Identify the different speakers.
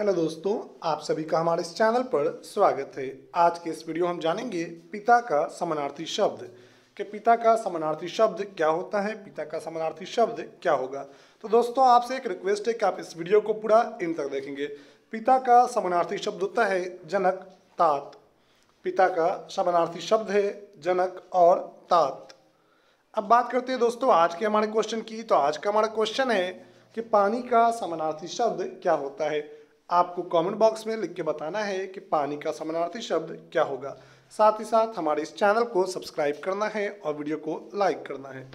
Speaker 1: Hello दोस्तों, आप सभी का हमारे इस चैनल पर स्वागत है। आज के इस वीडियो हम जानेंगे पिता का समानार्थी शब्द। कि पिता का समानार्थी शब्द क्या होता है, पिता का समानार्थी शब्द क्या होगा? तो दोस्तों, आपसे एक रिक्वेस्ट है कि आप इस वीडियो को पूरा इन तक देखेंगे। पिता का समानार्थी शब्द होता है जनक, तात। पिता का समानार्थी शब्द है जनक और तात। अब बात करते हैं दोस्तों, आज के हमारे क्वेश्चन की। तो आज का हमारा क्वेश्चन है कि पानी का समानार्थी शब्द क्या होता है? आपको कमेंट बॉक्स में लिख के बताना है कि पानी का समानार्थी शब्द क्या होगा। साथ ही साथ हमारे इस चैनल को सब्सक्राइब करना है और वीडियो को लाइक करना है।